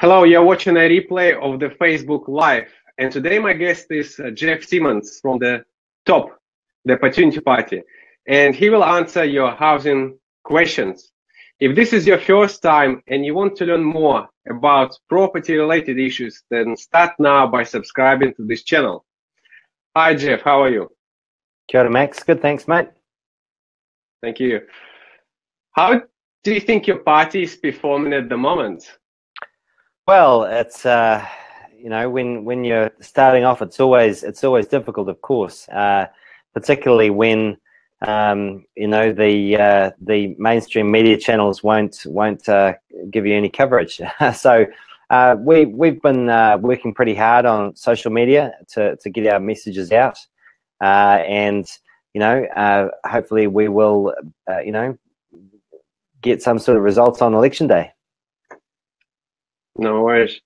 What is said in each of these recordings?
Hello, you're watching a replay of the Facebook Live. And today my guest is uh, Geoff Simmons from the TOP, the Opportunity Party. And he will answer your housing questions. If this is your first time and you want to learn more about property related issues, then start now by subscribing to this channel. Hi, Geoff. How are you? Kia ora, Max. Good, thanks, mate. Thank you. How do you think your party is performing at the moment? Well, it's uh, you know when when you're starting off, it's always it's always difficult, of course, uh, particularly when um, you know the uh, the mainstream media channels won't won't uh, give you any coverage. so uh, we we've been uh, working pretty hard on social media to to get our messages out, and you know hopefully we will you know get some sort of results on election day. No worries.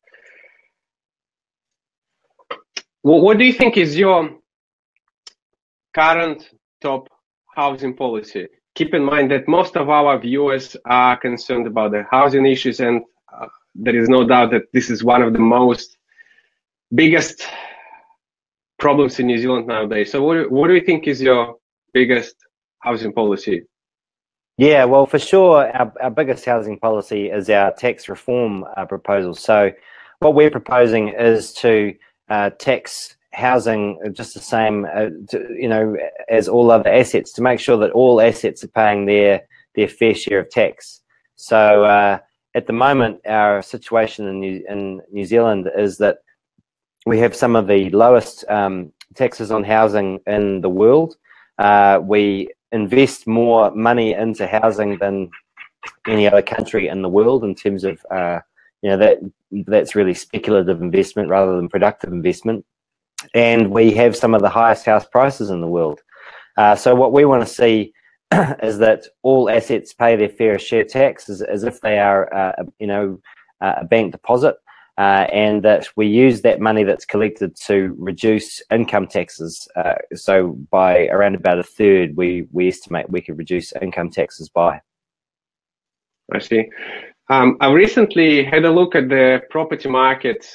Well, what do you think is your current top housing policy? Keep in mind that most of our viewers are concerned about the housing issues, and uh, there is no doubt that this is one of the most biggest problems in New Zealand nowadays. So, what, what do you think is your biggest housing policy? Yeah, well, for sure, our, our biggest housing policy is our tax reform uh, proposal. So, what we're proposing is to uh, tax housing just the same, uh, to, you know, as all other assets, to make sure that all assets are paying their their fair share of tax. So, uh, at the moment, our situation in New, in New Zealand is that we have some of the lowest um, taxes on housing in the world. Uh, we invest more money into housing than any other country in the world in terms of uh, you know that that's really speculative investment rather than productive investment. And we have some of the highest house prices in the world. Uh, so what we want to see is that all assets pay their fair share tax as, as if they are uh, you know a bank deposit uh, and that we use that money that's collected to reduce income taxes. Uh, so by around about a third, we, we estimate we could reduce income taxes by. I see. Um, I recently had a look at the property market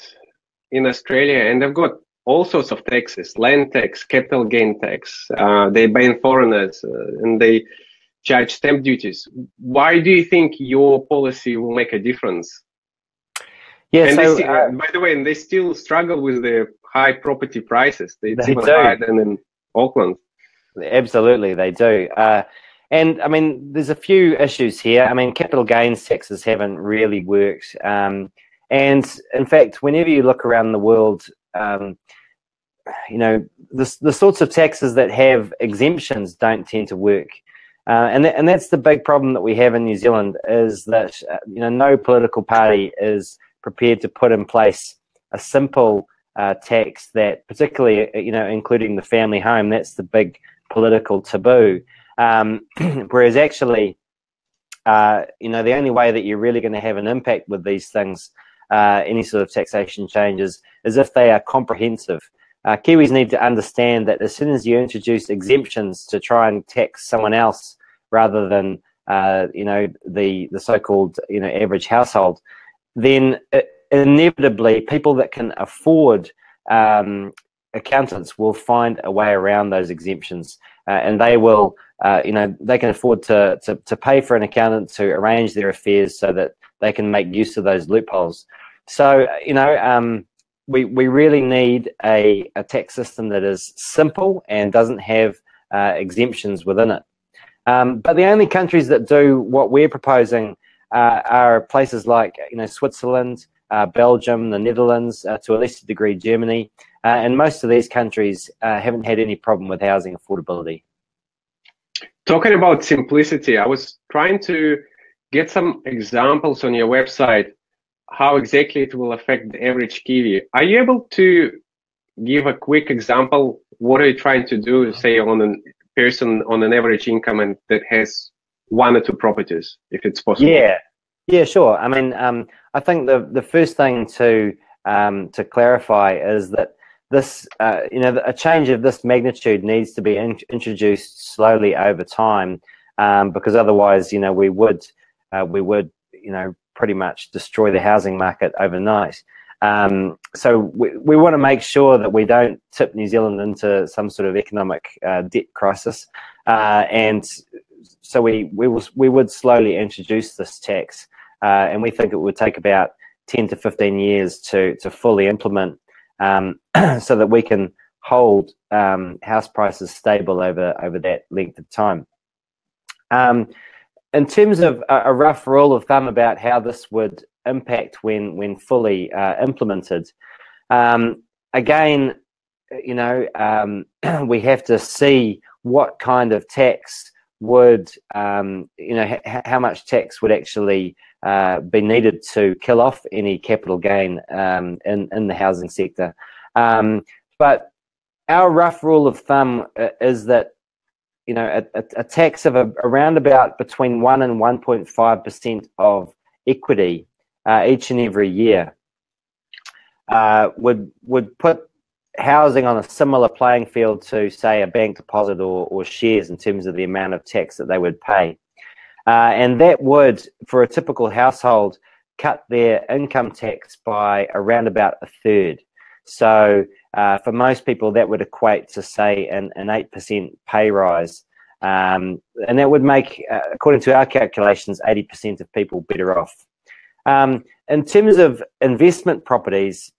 in Australia, and they've got all sorts of taxes: land tax, capital gain tax. Uh, they ban foreigners, uh, and they charge stamp duties. Why do you think your policy will make a difference? Yeah, and so, still, uh, by the way, and they still struggle with the high property prices. It's They even do. higher than in Auckland. Absolutely, they do. Uh, and I mean, there's a few issues here. I mean, capital gains taxes haven't really worked. Um, and in fact, whenever you look around the world, um, you know, the, the sorts of taxes that have exemptions don't tend to work. Uh, and, that, and that's the big problem that we have in New Zealand is that, uh, you know, no political party is prepared to put in place a simple uh, tax that, particularly, uh, you know, including the family home, that's the big political taboo. Um, whereas actually, uh, you know, the only way that you're really going to have an impact with these things, uh, any sort of taxation changes, is if they are comprehensive. Uh, Kiwis need to understand that as soon as you introduce exemptions to try and tax someone else rather than, uh, you know, the the so-called you know average household, then uh, inevitably people that can afford um, accountants will find a way around those exemptions, uh, and they will, uh, you know, they can afford to, to to pay for an accountant to arrange their affairs so that they can make use of those loopholes. So, you know, um, we we really need a, a tax system that is simple and doesn't have uh, exemptions within it. Um, but the only countries that do what we're proposing uh, are places like you know Switzerland, uh, Belgium, the Netherlands, uh, to a lesser degree Germany, uh, and most of these countries uh, haven't had any problem with housing affordability. Talking about simplicity, I was trying to get some examples on your website how exactly it will affect the average Kiwi. Are you able to give a quick example? What are you trying to do, say, on a person on an average income and that has one or two properties, if it's possible? Yeah, yeah, sure. I mean, um, I think the the first thing to um, to clarify is that this, uh, you know, a change of this magnitude needs to be in, introduced slowly over time, um, because otherwise, you know, we would uh, we would, you know, pretty much destroy the housing market overnight. Um, so we, we want to make sure that we don't tip New Zealand into some sort of economic uh, debt crisis, uh, and so we we will we would slowly introduce this tax, uh, and we think it would take about ten to fifteen years to to fully implement, um, so that we can hold um, house prices stable over over that length of time. Um, in terms of a, a, rough rule of thumb about how this would impact when when fully uh, implemented. Um, again, you know, um, we have to see what kind of tax would, um, you know, how much tax would actually uh, be needed to kill off any capital gain um, in in the housing sector. Um, but our rough rule of thumb uh, is that you know a, a tax of a, around about between one and one point five percent of equity uh, each and every year uh, would would put housing on a similar playing field to say a bank deposit or, or shares in terms of the amount of tax that they would pay uh, and that would for a typical household cut their income tax by around about a third so uh, for most people that would equate to say an, an 8% pay rise um, and that would make, uh, according to our calculations, 80% of people better off. Um, in terms of investment properties,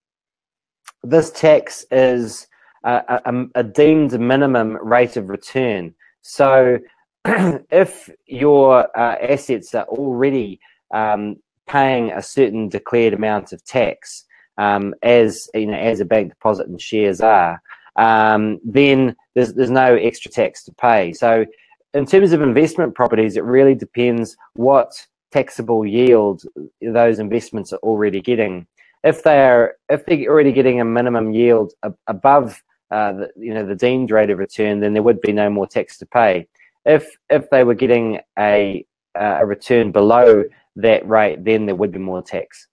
this tax is a, a, a deemed minimum rate of return. So if your uh, assets are already um, paying a certain declared amount of tax, um, as you know, as a bank deposit and shares are, um, then there's there's no extra tax to pay. So, in terms of investment properties, it really depends what taxable yield those investments are already getting. If they are, if they're already getting a minimum yield above, uh, the, you know, the deemed rate of return, then there would be no more tax to pay. If if they were getting a uh, a return below that rate, then there would be more tax.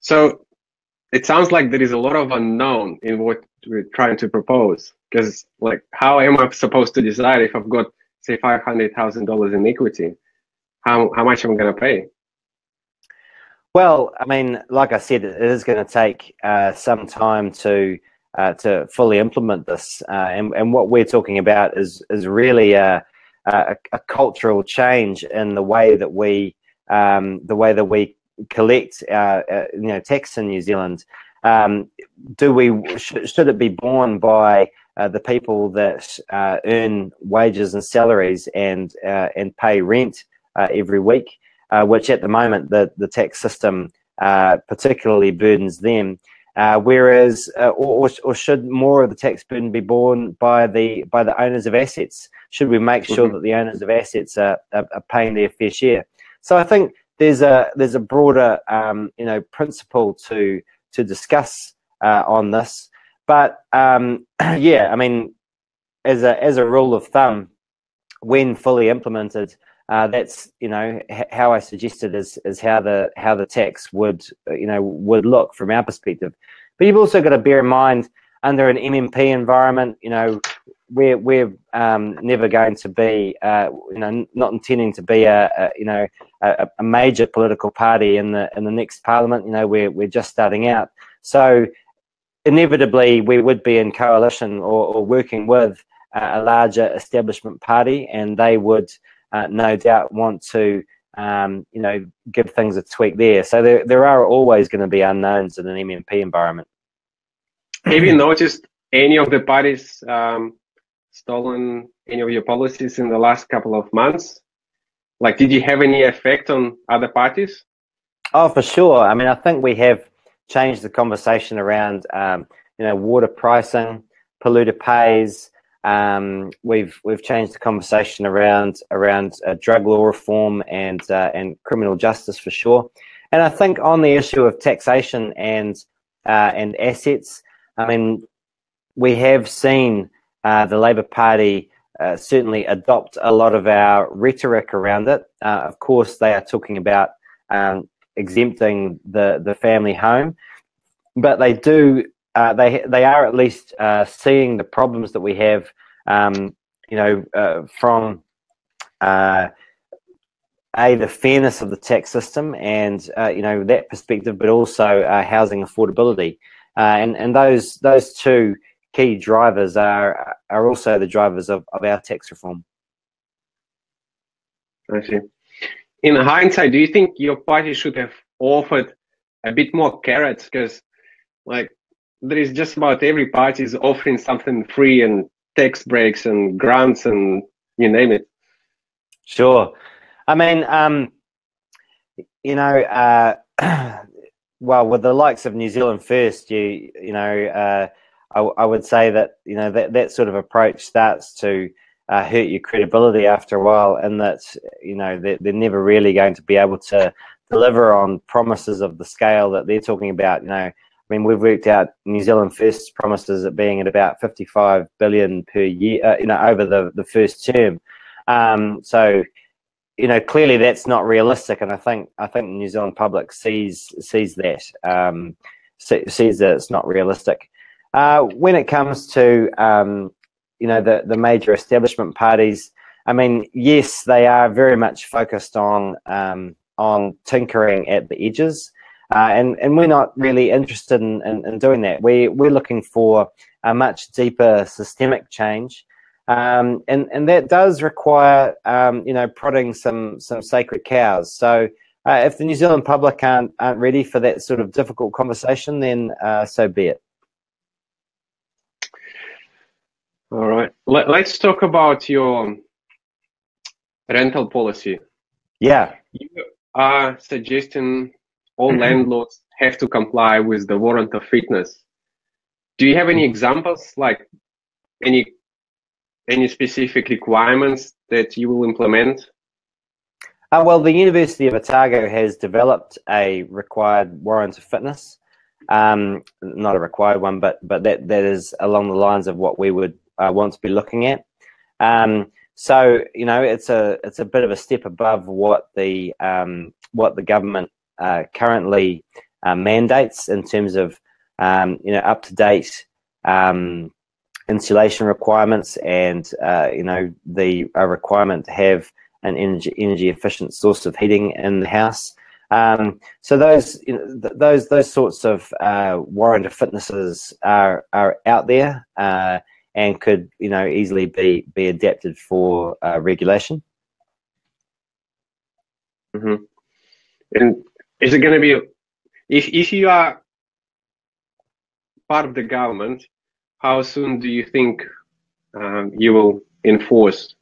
So it sounds like there is a lot of unknown in what we're trying to propose. Because, like, how am I supposed to decide if I've got, say, five hundred thousand dollars in equity? how how much am I going to pay? Well, I mean, like I said, it is going to take uh, some time to uh, to fully implement this, uh, and and what we're talking about is is really a, a, a cultural change in the way that we um, the way that we collect uh, uh, you know tax in New Zealand. Um, do we sh- should it be borne by uh, the people that earn wages and salaries and and pay rent? uh, every week, uh, which at the moment the, the tax system uh, particularly burdens them. Uh, whereas, uh, or, or, should more of the tax burden be borne by the by the owners of assets? Should we make sure mm-hmm. that the owners of assets are, are, are, paying their fair share? So I think there's a there's a broader um, you know principle to to discuss uh, on this. But um, yeah, I mean, as a as a rule of thumb, when fully implemented, uh, that's you know how I suggested is is how the how the tax would you know would look from our perspective. But you've also got to bear in mind under an MMP environment, you know, we're we're um, never going to be uh, you know not intending to be a, a you know a, a, major political party in the in the next parliament. You know, we're we're just starting out, so inevitably we would be in coalition or, or working with a larger establishment party, and they would uh, no doubt want to um, you know give things a tweak there. So there there are always going to be unknowns in an MMP environment. Have you noticed any of the parties um, stolen any of your policies in the last couple of months? Like, did you have any effect on other parties? Oh, for sure. I mean, I think we have changed the conversation around um, you know water pricing, polluter pays, um, we've we've changed the conversation around around uh, drug law reform and uh, and criminal justice for sure. And I think on the issue of taxation and uh, and assets, I mean, we have seen uh, the Labor Party uh, certainly adopt a lot of our rhetoric around it. Uh, of course, they are talking about um, exempting the the family home, but they do uh, they they are at least uh, seeing the problems that we have, um, you know, uh, from uh, a the fairness of the tax system and uh, you know that perspective, but also housing affordability, and and those those two key drivers are are also the drivers of, of our tax reform. I see. In hindsight, do you think your party should have offered a bit more carrots? Because like there is just about every party is offering something free and tax breaks and grants and you name it. Sure. I mean, um, you know, uh, well, with the likes of New Zealand First, you you know, uh, I, I, would say that you know that that sort of approach starts to uh, hurt your credibility after a while, and that you know they're, they're never really going to be able to deliver on promises of the scale that they're talking about. You know, I mean, we've worked out New Zealand First promises it being at about 55 billion per year, uh, you know, over the the first term. Um, so you know, clearly that's not realistic, and I think I think the New Zealand public sees sees that um, sees that it's not realistic. Uh, when it comes to um, you know the the major establishment parties, I mean, yes, they are very much focused on um, on tinkering at the edges, uh, and and we're not really interested in, in, in doing that. We we're looking for a much deeper systemic change. Um, and and that does require um, you know prodding some some sacred cows. So uh, if the New Zealand public aren't aren't ready for that sort of difficult conversation, then uh, so be it. All right, Let, us talk about your rental policy. Yeah, you are suggesting all mm-hmm. landlords have to comply with the warrant of fitness. Do you have any examples, like any any specific requirements that you will implement? Uh, well, the University of Otago has developed a required warrant of fitness. Um, not a required one, but but that that is along the lines of what we would uh, want to be looking at. Um, so you know, it's a it's a bit of a step above what the um, what the government currently uh, mandates in terms of um, you know up to date um, insulation requirements and uh, you know the requirement to have an energy energy efficient source of heating in the house. Um, so those you know, th those those sorts of uh, warrant of fitnesses are are out there uh, and could you know easily be be adapted for uh, regulation. Mm -hmm. And is it going to be if if you are part of the government how soon do you think um, you will enforce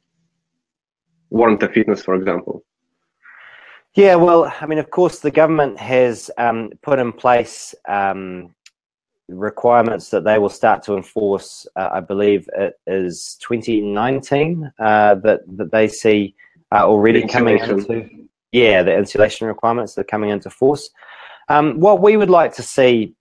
warrant of fitness, for example? Yeah, well, I mean, of course, the government has um, put in place um, requirements that they will start to enforce. Uh, I believe it is 2019 uh, that that they see uh, already coming into. Yeah, the insulation requirements that are coming into force. Um, what we would like to see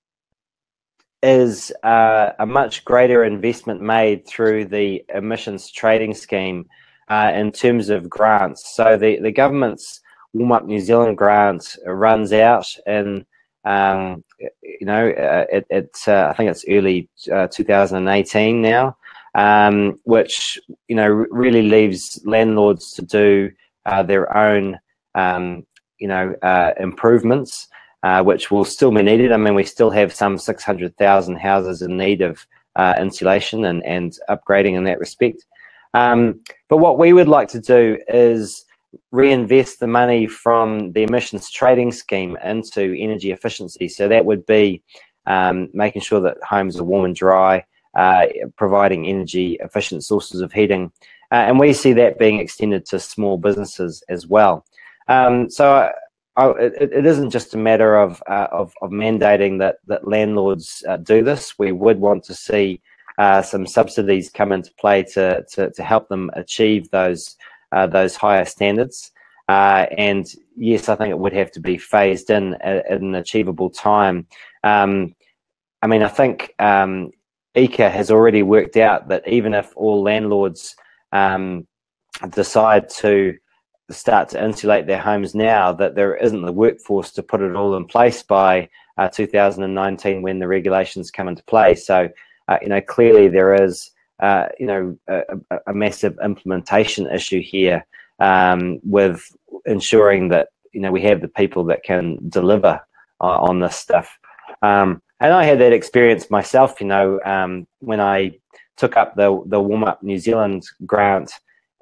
is uh, a much greater investment made through the emissions trading scheme uh, in terms of grants. So the, the government's Warm Up New Zealand grant runs out in, um, you know, uh, it, it's uh, I think it's early uh, 2018 now, um, which you know really leaves landlords to do uh, their own, um, you know, improvements uh, which will still be needed. I mean, we still have some 600,000 houses in need of uh, insulation and, and upgrading in that respect. Um, but what we would like to do is reinvest the money from the emissions trading scheme into energy efficiency. So that would be um, making sure that homes are warm and dry, uh, providing energy efficient sources of heating. Uh, and we see that being extended to small businesses as well. Um, so Oh, it, it isn't just a matter of, uh, of, of mandating that that landlords uh, do this. We would want to see uh, some subsidies come into play to to, to help them achieve those uh, those higher standards. Uh, and yes, I think it would have to be phased in at, an achievable time. Um, I mean, I think um, EECA has already worked out that even if all landlords um, decide to start to insulate their homes now that there isn't the workforce to put it all in place by uh, 2019 when the regulations come into play. So, uh, you know, clearly there is, uh, you know, a, a, massive implementation issue here um, with ensuring that you know we have the people that can deliver uh, on this stuff. Um, and I had that experience myself. You know, um, when I took up the the warm up New Zealand grant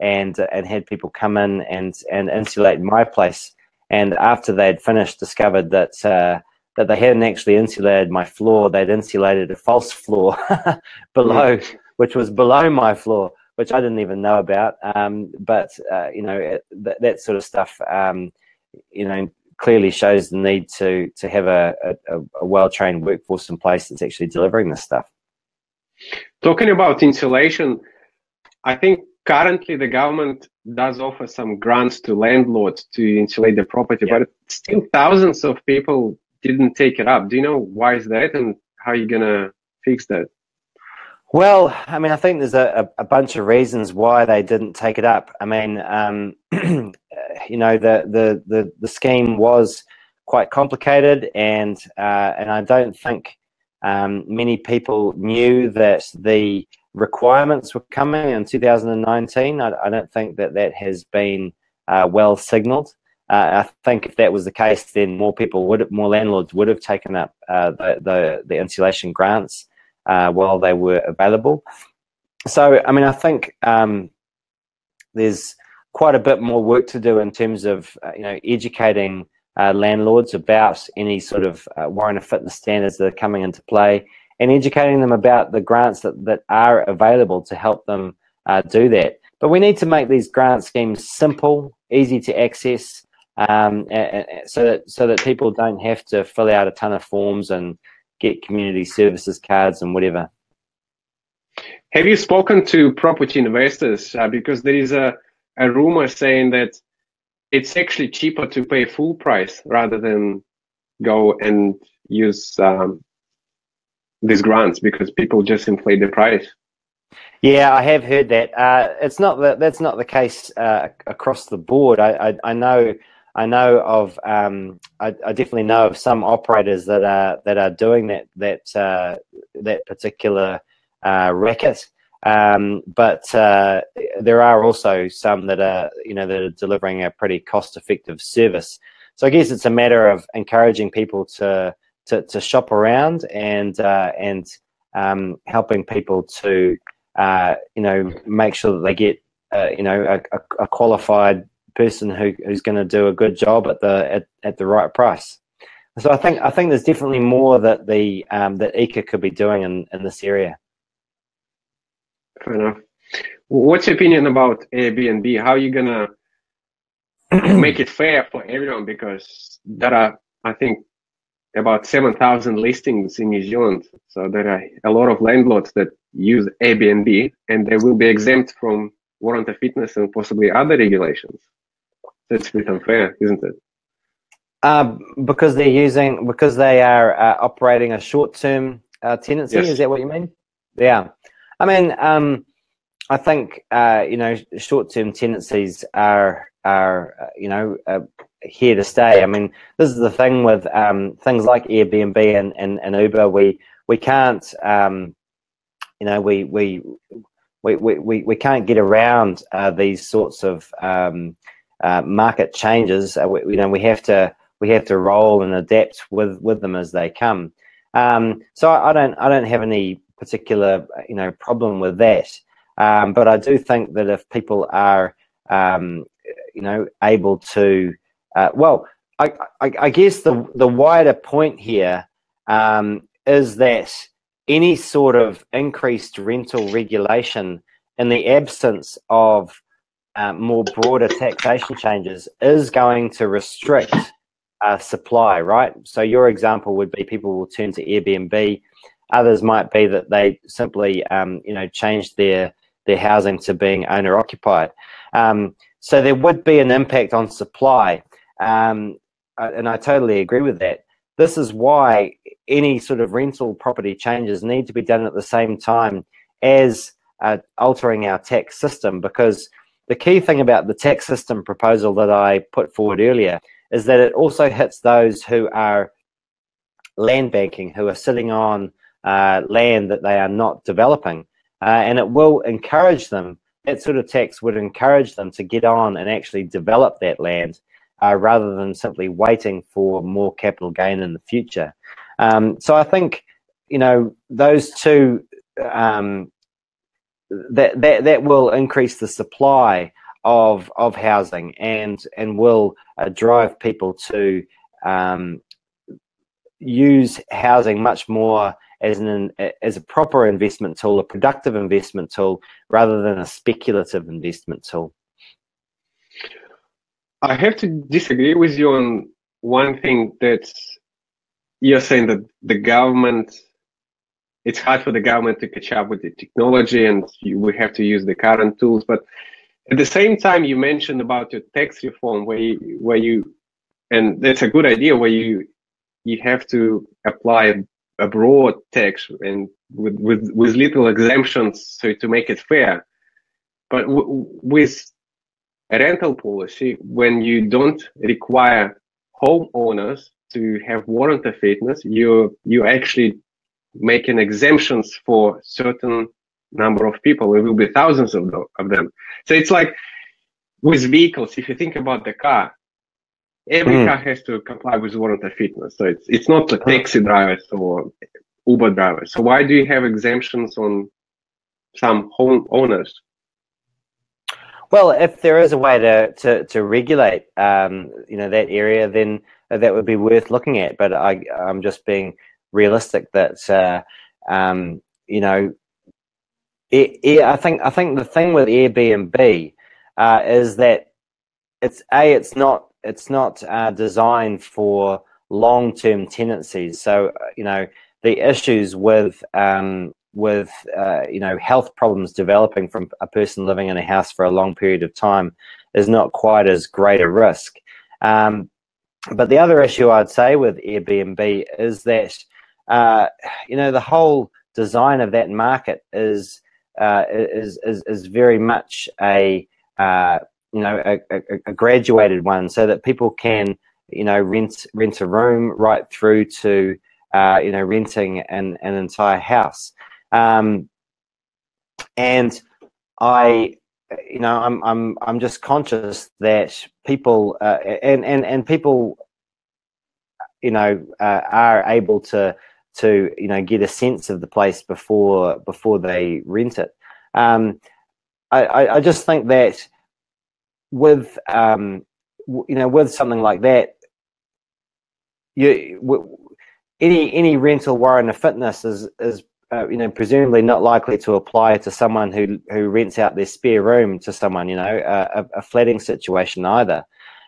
and uh, and had people come in and and insulate my place. And after they'd finished, discovered that uh, that they hadn't actually insulated my floor; they'd insulated a false floor below, which was below my floor, which I didn't even know about. Um, but uh, you know it, that, that sort of stuff, um, you know, clearly shows the need to to have a, a, a well trained workforce in place that's actually delivering this stuff. Talking about insulation, I think currently the government does offer some grants to landlords to insulate the property, yeah. but still thousands of people didn't take it up. Do you know why is that and how are you gonna fix that? Well, I mean, I think there's a, a, bunch of reasons why they didn't take it up. I mean, um, you know, the, the, the, the, scheme was quite complicated, and uh, and I don't think um, many people knew that the requirements were coming in 2019. I, I don't think that that has been uh, well signaled. Uh, I think if that was the case, then more people would, more landlords would have taken up uh, the, the, the insulation grants uh, while they were available. So, I mean, I think um, there's quite a bit more work to do in terms of uh, you know educating uh, landlords about any sort of warrant of fitness standards that are coming into play and educating them about the grants that, that are available to help them uh, do that. But we need to make these grant schemes simple, easy to access, um, so that so that people don't have to fill out a ton of forms and get community services cards and whatever. Have you spoken to property investors? Uh, because there is a, a rumor saying that it's actually cheaper to pay full price rather than go and use um, these grants because people just inflate the price. Yeah, I have heard that. Uh, it's not that that's not the case uh, across the board. I, I, I, know I know of um, I, I, definitely know of some operators that are that are doing that that uh, that particular uh, racket. Um, but uh, there are also some that are you know that are delivering a pretty cost effective service. So I guess it's a matter of encouraging people to to, to shop around and uh, and um, helping people to uh, you know make sure that they get uh, you know a, a, qualified person who, who's going to do a good job at the at, at the right price. So I think I think there's definitely more that the um, that EECA could be doing in, in this area. Fair enough. What's your opinion about Airbnb? How are you gonna make it fair for everyone? Because there are, I think, about 7,000 listings in New Zealand. So there are a lot of landlords that use Airbnb and they will be exempt from warrant of fitness and possibly other regulations. That's a bit unfair, isn't it? Uh, because they're using, because they are uh, operating a short-term uh, tenancy. Yes. Is that what you mean? Yeah. I mean, um, I think uh, you know, short-term tenancies are are uh, you know uh, here to stay. I mean, this is the thing with um, things like Airbnb and, and, and Uber. We we can't, um, you know, we we we, we, we can't get around uh, these sorts of um, uh, market changes. Uh, we, you know, we have to we have to roll and adapt with with them as they come. Um, so I, I, don't I don't have any particular you know problem with that. Um, but I do think that if people are um, you know able to uh, well, I, I, I, guess the the wider point here um, is that any sort of increased rental regulation in the absence of uh, more broader taxation changes is going to restrict uh, supply, right? So your example would be people will turn to Airbnb. Others might be that they simply, um, you know, change their their housing to being owner occupied. Um, so there would be an impact on supply. Um, and I totally agree with that. This is why any sort of rental property changes need to be done at the same time as uh, altering our tax system because the key thing about the tax system proposal that I put forward earlier is that it also hits those who are land banking, who are sitting on uh, land that they are not developing. Uh, and it will encourage them that sort of tax would encourage them to get on and actually develop that land uh, rather than simply waiting for more capital gain in the future. Um, so I think you know those two um, that that that will increase the supply of of housing and and will uh, drive people to um, use housing much more as an as a proper investment tool, a productive investment tool, rather than a speculative investment tool. I have to disagree with you on one thing that you're saying that the government it's hard for the government to catch up with the technology and you, we have to use the current tools but at the same time you mentioned about your tax reform where you, where you and that's a good idea where you you have to apply a broad tax and with, with, with little exemptions so to make it fair. But with a rental policy, when you don't require homeowners to have warrant of fitness, you you actually making exemptions for certain number of people. It will be thousands of, of them. So it's like with vehicles. If you think about the car, every mm. car has to comply with warrant of fitness. So it's it's not the taxi drivers or Uber drivers. So why do you have exemptions on some home owners? Well, if there is a way to to, to regulate, um, you know, that area, then that would be worth looking at. But I, I'm just being realistic that, uh, um, you know, it, it, I think I think the thing with Airbnb uh, is that it's a it's not it's not uh, designed for long term tenancies. So uh, you know the issues with um, with uh, you know health problems developing from a person living in a house for a long period of time is not quite as great a risk. Um, but the other issue I'd say with Airbnb is that uh, you know the whole design of that market is uh, is, is is very much a uh, you know a, a, a, graduated one, so that people can you know rent rent a room right through to uh, you know renting an an entire house. Um, and I, you know, I'm I'm I'm just conscious that people uh, and and and people, you know, uh, are able to to you know get a sense of the place before before they rent it. Um, I, I just think that with um, you know with something like that, you any any rental warrant of fitness is is uh, you know presumably not likely to apply to someone who who rents out their spare room to someone you know a, a situation either.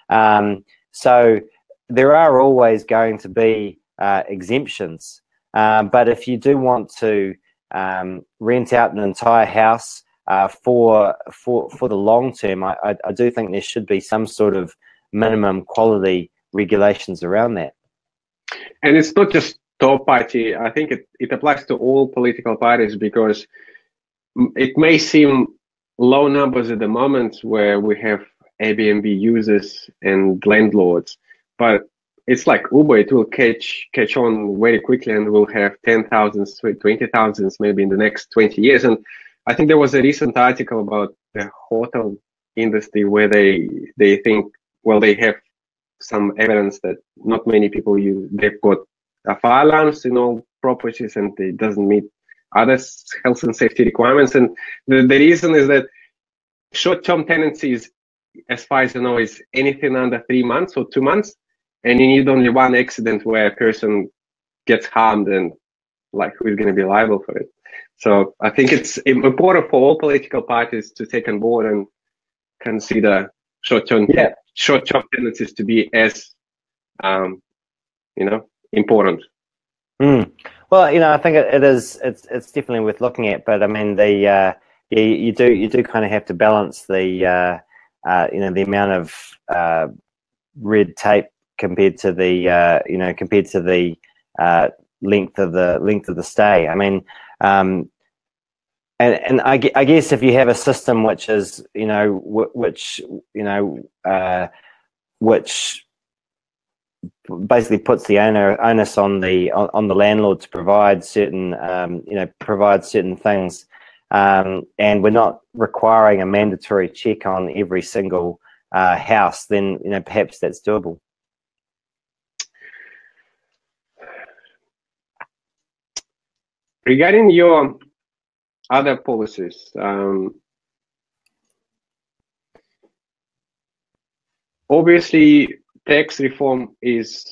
Um, so there are always going to be uh, exemptions, um, but if you do want to um, rent out an entire house uh, for for for the long term, I, I, I do think there should be some sort of minimum quality regulations around that. And it's not just top party. I think it, it applies to all political parties because it may seem low numbers at the moment where we have Airbnb users and landlords, but it's like Uber. It will catch catch on very quickly, and we'll have ten thousands, twenty thousands, maybe in the next twenty years. And I think there was a recent article about the hotel industry where they they think well they have some evidence that not many people use they've got a fire alarms in all properties and it doesn't meet other health and safety requirements. And the, the reason is that short-term tenancies, as far as I know, is anything under three months or two months, and you need only one accident where a person gets harmed and like who's going to be liable for it. So I think it's important for all political parties to take on board and consider short-term yeah. short-term tenancies to be as um, you know important. Mm. Well, you know, I think it, it is. It's it's definitely worth looking at. But I mean, the uh, you, you do you do kind of have to balance the uh, uh, you know the amount of uh, red tape compared to the uh, you know compared to the uh, length of the length of the stay. I mean, um, and and I, I, guess if you have a system which is you know which you know which basically puts the owner onus on the on, the landlord to provide certain um, you know provide certain things um, and we're not requiring a mandatory check on every single uh, house, then you know perhaps that's doable. Regarding your other policies, um, obviously tax reform is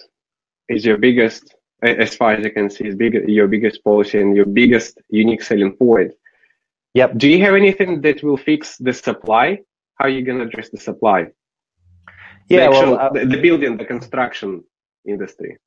is your biggest, as far as I can see, is big, your biggest policy and your biggest unique selling point. Yep. Do you have anything that will fix the supply? How are you going to address the supply? Yeah, the actual, well, uh, the, the building, the construction industry.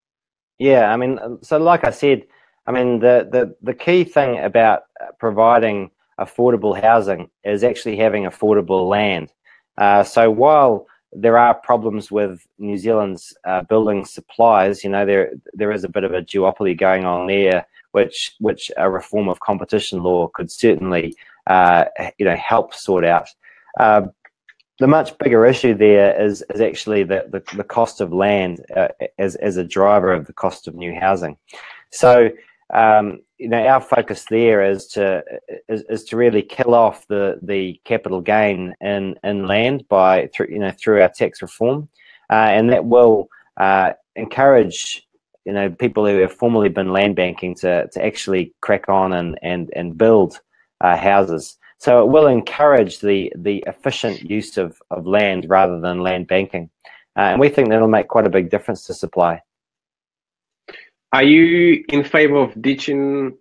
Yeah, I mean, so like I said, I mean the the the key thing about providing affordable housing is actually having affordable land. Uh, so while there are problems with New Zealand's uh, building supplies. You know, there there is a bit of a duopoly going on there, which which a reform of competition law could certainly uh, you know help sort out. Uh, the much bigger issue there is is actually the the, the cost of land uh, as as a driver of the cost of new housing. So. Um, you know, our focus there is to is, is to really kill off the the capital gain in in land by through you know through our tax reform, uh, and that will uh, encourage you know people who have formerly been land banking to to actually crack on and and and build uh, houses. So it will encourage the the efficient use of of land rather than land banking, uh, and we think that'll make quite a big difference to supply. Are you in favor of ditching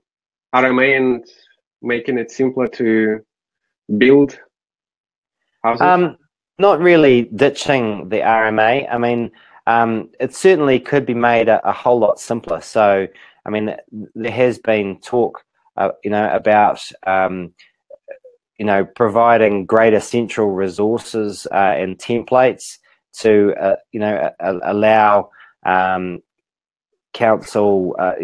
RMA and making it simpler to build houses? Um, not really ditching the RMA. I mean, um, it certainly could be made a, a, whole lot simpler. So, I mean, there has been talk, uh, you know, about um, you know providing greater central resources uh, and templates to uh, you know allow um, council uh,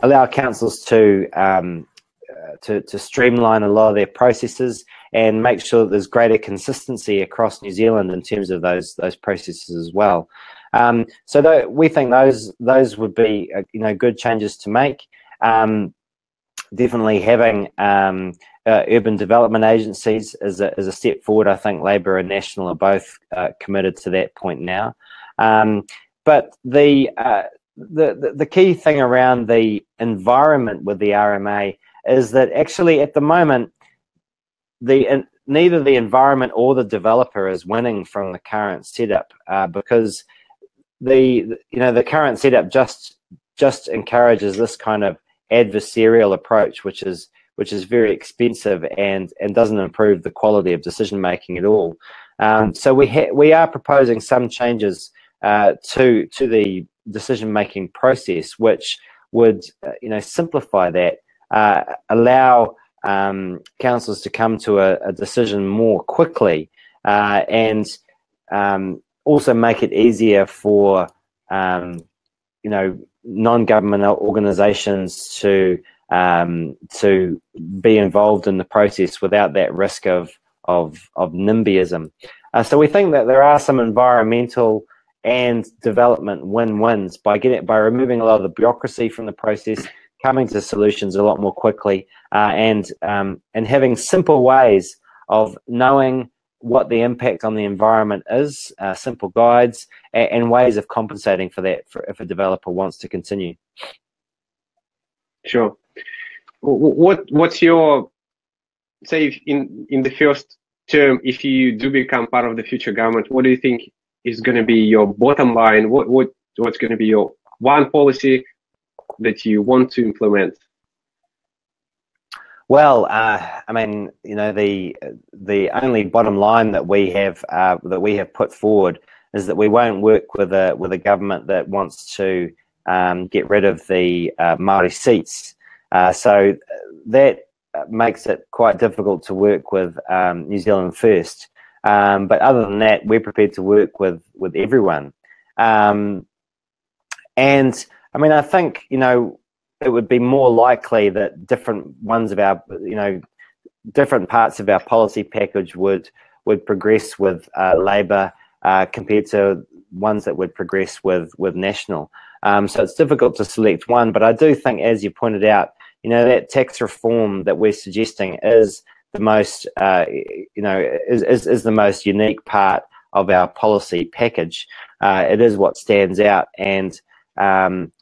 allow councils to um, uh, to to streamline a lot of their processes and make sure that there's greater consistency across New Zealand in terms of those those processes as well. Um, so th- we think those those would be uh, you know good changes to make. Um, definitely having um, uh, urban development agencies is a, is a step forward. I think Labor and National are both uh, committed to that point now. Um, but the the, the, key thing around the environment with the RMA is that actually at the moment, the neither the environment or the developer is winning from the current setup uh, because the you know the current setup just just encourages this kind of adversarial approach, which is which is very expensive and and doesn't improve the quality of decision making at all. Um, so we we are proposing some changes uh, to to the decision making process, which would uh, you know simplify that, uh, allow um, councils to come to a, a decision more quickly, uh, and um, also make it easier for um, you know non-government organisations to um, to be involved in the process without that risk of of, of NIMBYism. Uh, so we think that there are some environmental and development win-wins by getting by removing a lot of the bureaucracy from the process, coming to solutions a lot more quickly, uh, and um, and having simple ways of knowing what the impact on the environment is, uh, simple guides, and, and, ways of compensating for that for, if a developer wants to continue. Sure. What what's your say in in the first term if you do become part of the future government? What do you think is going to be your bottom line? What what what's going to be your one policy that you want to implement? Well, uh, I mean, you know, the the only bottom line that we have uh, that we have put forward is that we won't work with a with a government that wants to um, get rid of the uh, Maori seats. Uh, so that makes it quite difficult to work with um, New Zealand First. Um, but other than that, we're prepared to work with with everyone. Um, and I mean, I think you know it would be more likely that different ones of our you know different parts of our policy package would would progress with uh, Labor uh, compared to ones that would progress with with National. Um, so it's difficult to select one, but I do think, as you pointed out, you know, that tax reform that we're suggesting is the most, uh, you know, is, is, is the most unique part of our policy package. Uh, it is what stands out, and um,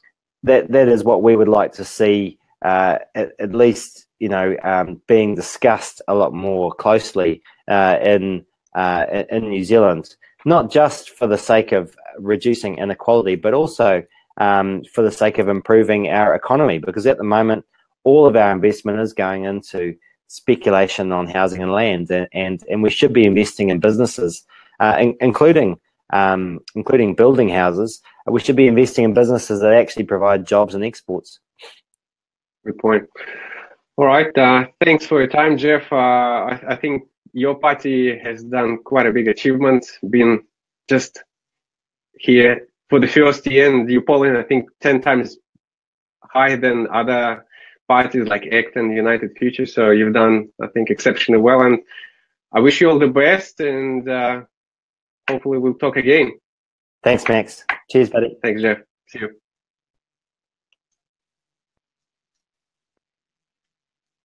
that that is what we would like to see uh, at, at, least, you know, um, being discussed a lot more closely uh, in uh, in New Zealand, not just for the sake of reducing inequality, but also um, for the sake of improving our economy. Because at the moment, all of our investment is going into speculation on housing and land, and and, and we should be investing in businesses, uh, in, including um, including building houses. We should be investing in businesses that actually provide jobs and exports. Good point. All right. Uh, thanks for your time, Geoff. Uh, I, I, think your party has done quite a big achievement, been just here for the first year, and you're polling, I think, 10 times higher than other parties like ACT and United Future. So you've done, I think, exceptionally well. And I wish you all the best, and uh, hopefully we'll talk again. Thanks, Max. Cheers, buddy. Thanks, Geoff. See you.